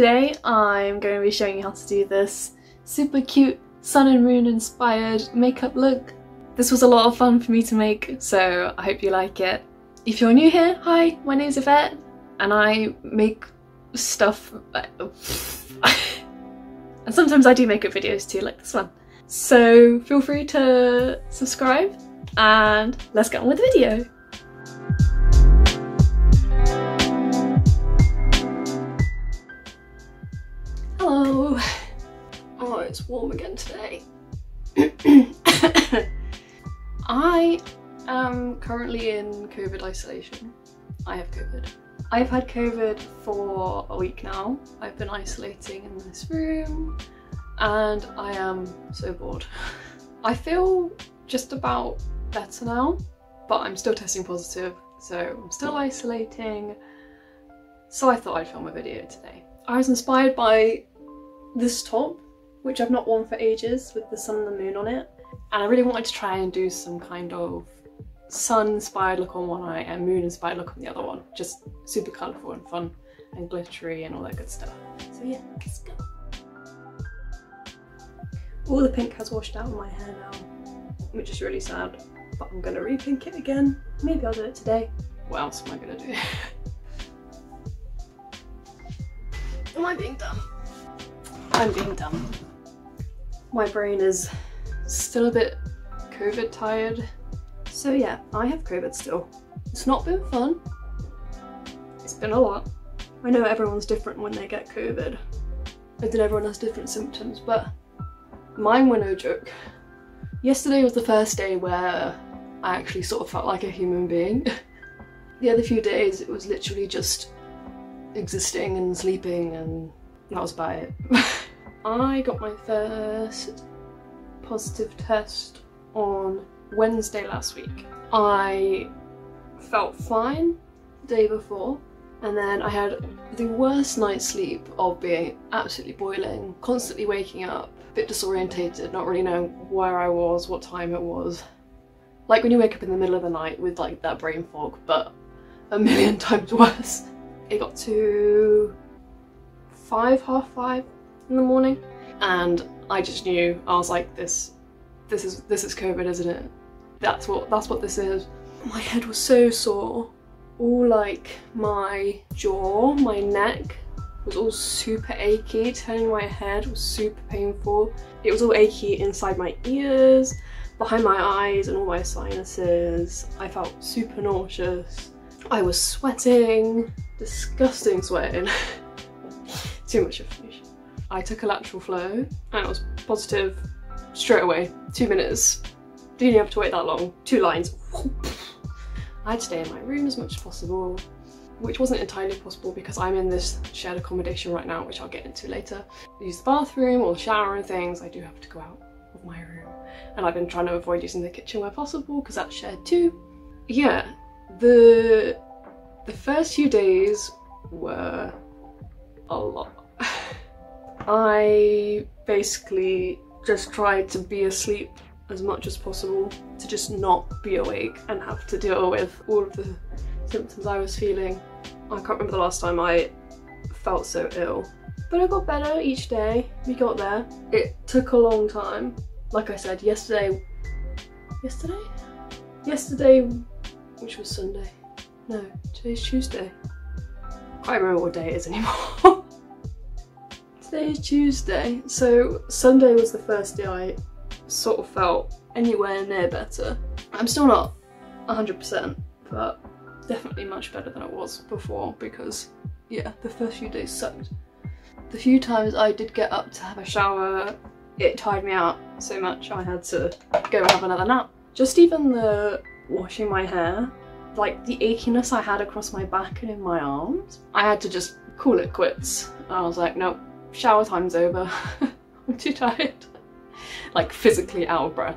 Today I'm going to be showing you how to do this super cute sun and moon inspired makeup look. This was a lot of fun for me to make, so I hope you like it. If you're new here, hi, my name's Yvette, and I make stuff... and sometimes I do makeup videos too, like this one. So feel free to subscribe, and let's get on with the video. It's warm again today. I am currently in COVID isolation. I have COVID. I've had COVID for a week now. I've been isolating in this room and I am so bored. I feel just about better now, but I'm still testing positive, so I'm still isolating. So I thought I'd film a video today. I was inspired by this top, which I've not worn for ages with the sun and the moon on it. And I really wanted to try and do some kind of sun-inspired look on one eye and moon-inspired look on the other one. Just super colourful and fun and glittery and all that good stuff. So yeah, let's go. All the pink has washed out of my hair now, which is really sad. But I'm gonna repink it again. Maybe I'll do it today. What else am I gonna do? am I being dumb? I'm being dumb. My brain is still a bit COVID tired. So yeah, I have COVID still. It's not been fun. It's been a lot. I know everyone's different when they get COVID. I think everyone has different symptoms, but mine were no joke. Yesterday was the first day where I actually sort of felt like a human being. the other few days it was literally just existing and sleeping and that was about it. I got my first positive test on Wednesday last week. I felt fine the day before and then I had the worst night's sleep of being absolutely boiling, constantly waking up, a bit disorientated, not really knowing where I was, what time it was. Like when you wake up in the middle of the night with like that brain fog, but a million times worse. It got to five, half five in the morning. And I just knew I was like this this is this is COVID isn't it? That's what that's what this is. My head was so sore. All like my jaw my neck was all super achy. Turning my head was super painful. It was all achy inside my ears behind my eyes and all my sinuses. I felt super nauseous. I was sweating. Disgusting sweating. Too much information I took a lateral flow and it was positive straight away, two minutes. Didn't have to wait that long, two lines. I had to stay in my room as much as possible, which wasn't entirely possible because I'm in this shared accommodation right now, which I'll get into later. use the bathroom or shower and things, I do have to go out of my room. And I've been trying to avoid using the kitchen where possible because that's shared too. Yeah, the, the first few days were a lot. I basically just tried to be asleep as much as possible to just not be awake and have to deal with all of the symptoms I was feeling. I can't remember the last time I felt so ill. But I got better each day. We got there. It took a long time. Like I said, yesterday... Yesterday? Yesterday, which was Sunday. No, today's Tuesday. I can't remember what day it is anymore. Today is Tuesday, so Sunday was the first day I sort of felt anywhere near better. I'm still not 100%, but definitely much better than it was before because, yeah, the first few days sucked. The few times I did get up to have a shower, it tired me out so much I had to go have another nap. Just even the washing my hair, like the achiness I had across my back and in my arms, I had to just call it quits. I was like, nope, shower time's over. I'm too tired. like physically out of breath.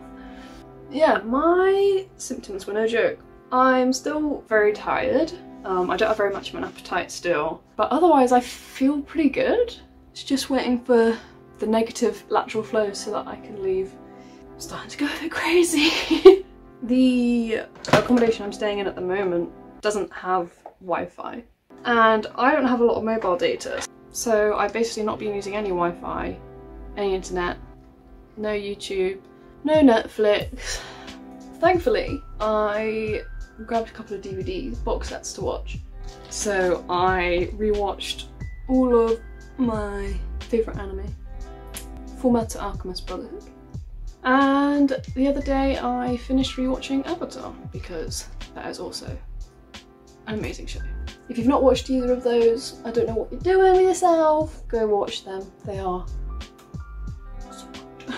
Yeah, my symptoms were no joke. I'm still very tired. Um, I don't have very much of an appetite still, but otherwise I feel pretty good. It's just waiting for the negative lateral flow so that I can leave. I'm starting to go a bit crazy. the accommodation I'm staying in at the moment doesn't have Wi-Fi and I don't have a lot of mobile data So I've basically not been using any Wi-Fi, any internet, no YouTube, no Netflix. Thankfully, I grabbed a couple of DVDs, box sets to watch. So I rewatched all of my favourite anime, Fullmetal Alchemist Brotherhood. And the other day I finished rewatching Avatar because that is also an amazing show. If you've not watched either of those, I don't know what you're doing with yourself. Go watch them. They are so good.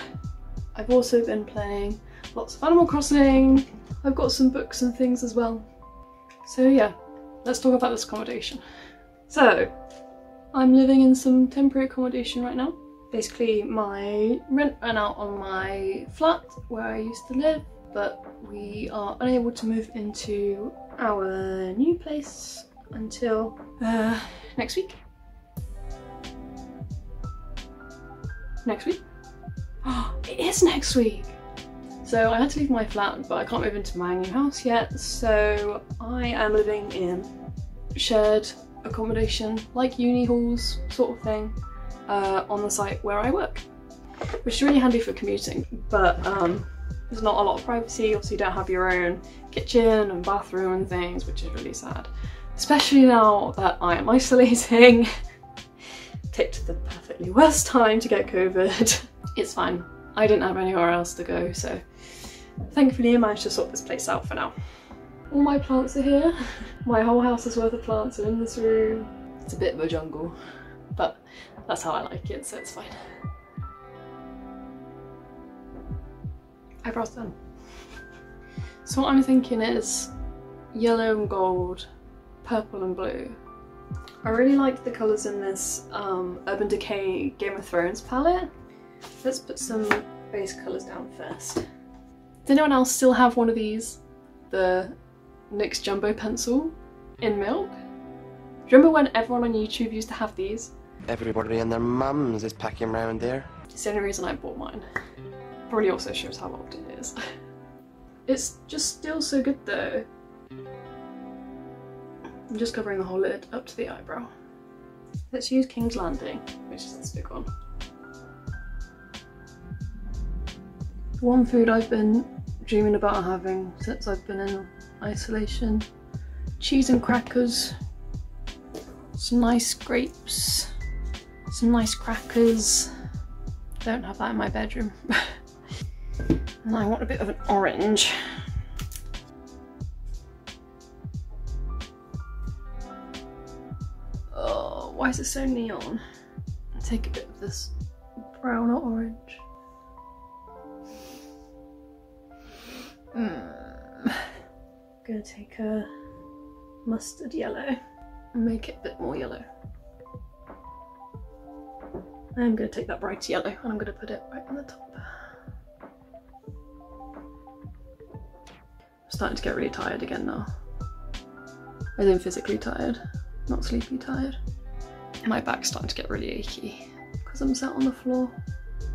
I've also been playing lots of Animal Crossing. I've got some books and things as well. So yeah, let's talk about this accommodation. So, I'm living in some temporary accommodation right now. Basically, my rent ran out on my flat where I used to live, but we are unable to move into our new place until uh, next week. Next week? Oh, it is next week! So I had to leave my flat, but I can't move into my new house yet, so I am living in shared accommodation, like uni halls sort of thing, uh, on the site where I work, which is really handy for commuting, but um, there's not a lot of privacy, obviously you don't have your own kitchen and bathroom and things, which is really sad. Especially now that I am isolating. Picked the perfectly worst time to get COVID. it's fine. I didn't have anywhere else to go, so thankfully I managed to sort this place out for now. All my plants are here. My whole house is worth of plants are in this room. It's a bit of a jungle, but that's how I like it, so it's fine. Eyebrows done. So what I'm thinking is yellow and gold, purple and blue. I really like the colours in this um, Urban Decay Game of Thrones palette. Let's put some base colours down first. Does anyone else still have one of these? The NYX Jumbo Pencil in milk? Do you remember when everyone on YouTube used to have these? Everybody and their mums is packing around there. It's the only reason I bought mine. Probably also shows how old it is. it's just still so good though. I'm just covering the whole lid up to the eyebrow. Let's use King's Landing, which is this big one. One food I've been dreaming about having since I've been in isolation. Cheese and crackers. Some nice grapes. Some nice crackers. Don't have that in my bedroom. and I want a bit of an orange. Why is it so neon? Take a bit of this brown or orange. Mm. Gonna take a mustard yellow and make it a bit more yellow. I'm gonna take that bright yellow and I'm gonna put it right on the top. I'm starting to get really tired again now. I am physically tired, not sleepy tired. My back's starting to get really achy because I'm sat on the floor.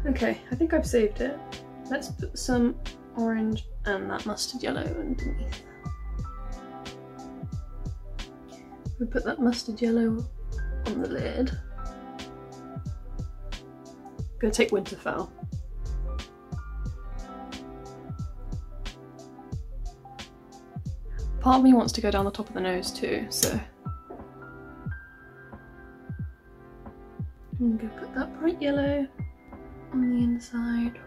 Okay, I think I've saved it. Let's put some orange and that mustard yellow underneath. We put that mustard yellow on the lid. gonna take Winterfell. Part of me wants to go down the top of the nose too, so I'm gonna put that bright yellow on the inside.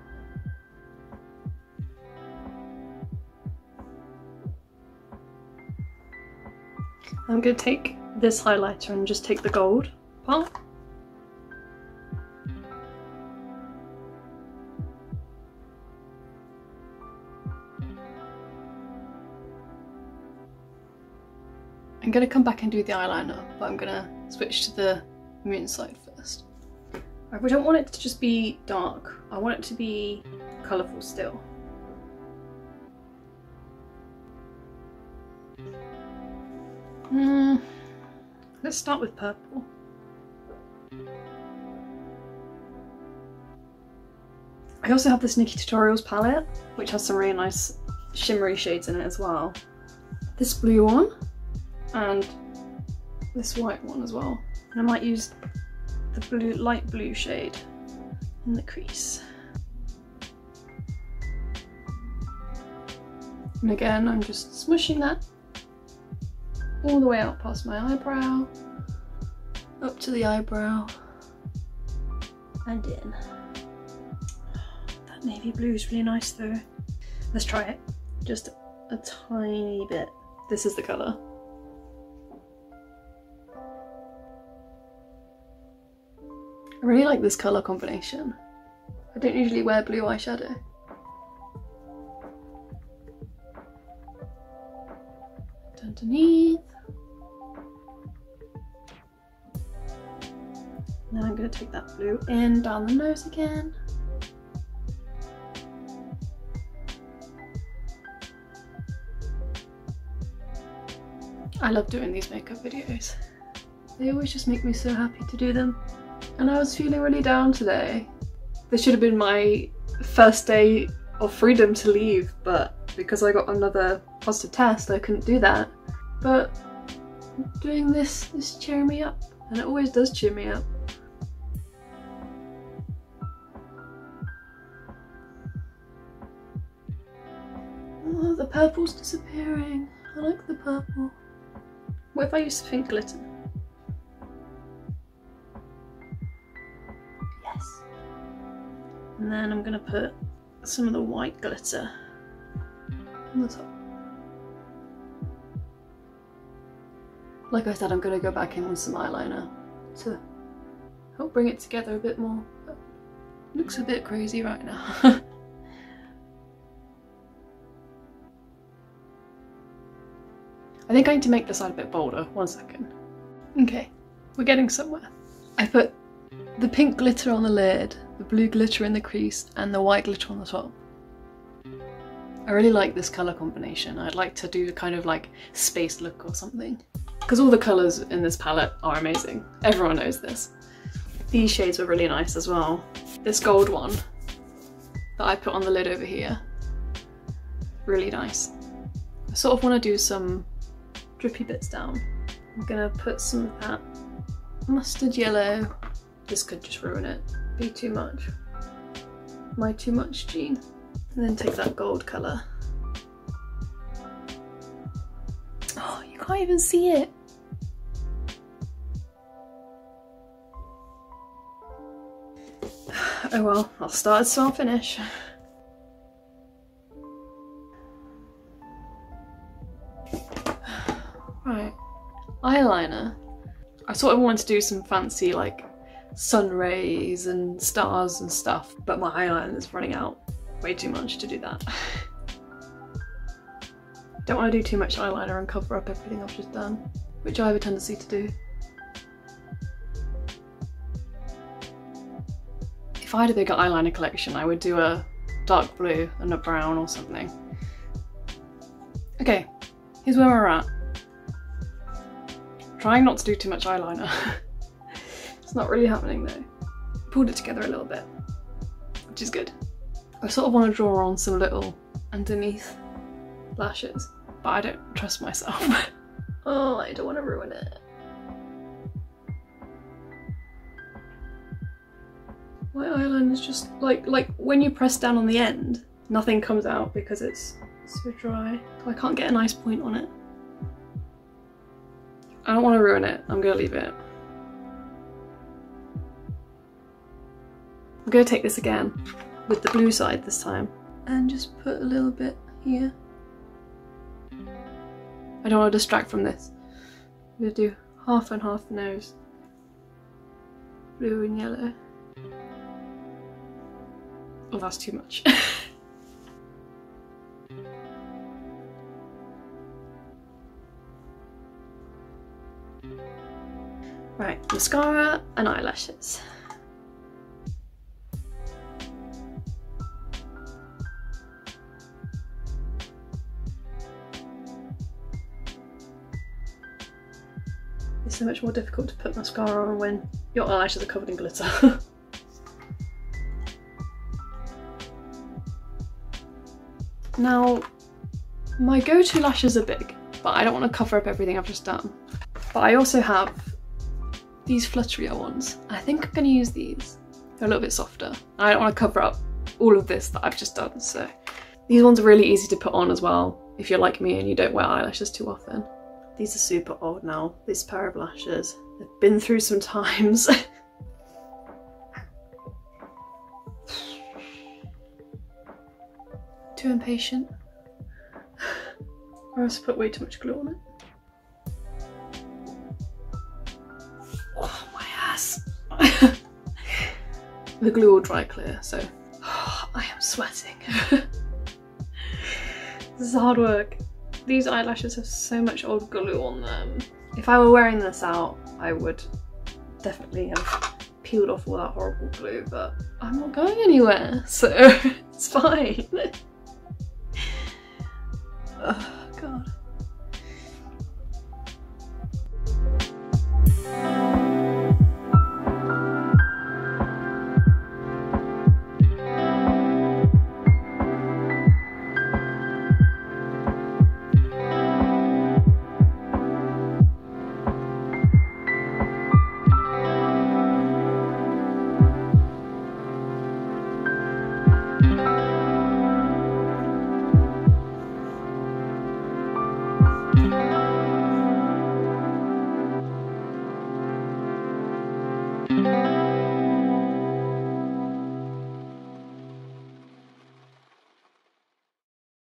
I'm going to take this highlighter and just take the gold part. I'm going to come back and do the eyeliner, but I'm going to switch to the moon side. I don't want it to just be dark, I want it to be colourful still. Mm, let's start with purple. I also have this NikkieTutorials Tutorials palette, which has some really nice shimmery shades in it as well. This blue one, and this white one as well. And I might use the blue, light blue shade in the crease. And again, I'm just smushing that all the way out past my eyebrow, up to the eyebrow, and in. That navy blue is really nice though. Let's try it. Just a tiny bit. This is the colour. I really like this colour combination. I don't usually wear blue eyeshadow. Underneath. And then I'm going to take that blue in down the nose again. I love doing these makeup videos. They always just make me so happy to do them. And I was feeling really down today. This should have been my first day of freedom to leave, but because I got another positive test, I couldn't do that. But doing this is cheering me up, and it always does cheer me up. Oh, the purple's disappearing. I like the purple. What if I use pink glitter? And then I'm gonna put some of the white glitter on the top. Like I said, I'm gonna go back in with some eyeliner to help bring it together a bit more. Looks a bit crazy right now. I think I need to make the side a bit bolder. One second. Okay, we're getting somewhere. I put the pink glitter on the lid, the blue glitter in the crease, and the white glitter on the top. I really like this colour combination. I'd like to do a kind of like space look or something. Because all the colours in this palette are amazing. Everyone knows this. These shades were really nice as well. This gold one that I put on the lid over here, really nice. I sort of want to do some drippy bits down. I'm gonna put some of that mustard yellow. This could just ruin it, be too much. My too much Jean. And then take that gold colour. Oh, you can't even see it. Oh well, I'll start so I'll finish. Right, eyeliner. I sort of wanted to do some fancy like sun rays and stars and stuff, but my eyeliner is running out way too much to do that. Don't want to do too much eyeliner and cover up everything I've just done, which I have a tendency to do. If I had a bigger eyeliner collection, I would do a dark blue and a brown or something. Okay, here's where we're at. Trying not to do too much eyeliner. it's not really happening though. Pulled it together a little bit, which is good. I sort of want to draw on some little underneath lashes, but I don't trust myself. oh, I don't want to ruin it. My eyeliner is just like, like when you press down on the end, nothing comes out because it's so dry. I can't get a nice point on it. I don't want to ruin it. I'm gonna leave it. I'm gonna take this again with the blue side this time and just put a little bit here. I don't want to distract from this. I'm going to do half and half nose. Blue and yellow. Oh, that's too much. right, mascara and eyelashes. So much more difficult to put mascara on when your eyelashes are covered in glitter. now, my go-to lashes are big, but I don't want to cover up everything I've just done. But I also have these flutterier ones. I think I'm going to use these. They're a little bit softer. I don't want to cover up all of this that I've just done, so. These ones are really easy to put on as well, if you're like me and you don't wear eyelashes too often. These are super old now, this pair of lashes. They've been through some times. Too impatient. I also put way too much glue on it. Oh, my ass. the glue will dry clear, so I am sweating. this is hard work. These eyelashes have so much old glue on them. If I were wearing this out, I would definitely have peeled off all that horrible glue, but I'm not going anywhere, so it's fine.